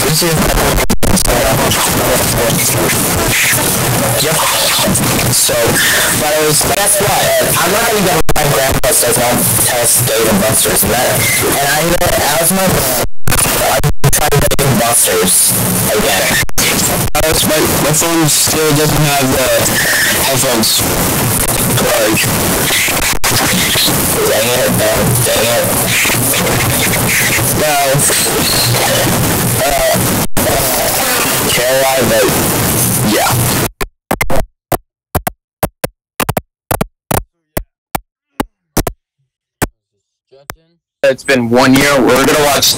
this is Yep. So, but it was, guess what? I'm not gonna get my grandpa does not test Dave and Buster's, and that, and I know as my I'm trying to get Buster's again. Uh, my, my phone still doesn't have the headphones. Like, Dang it, man, dang it. But yeah. It's been one year. We're gonna watch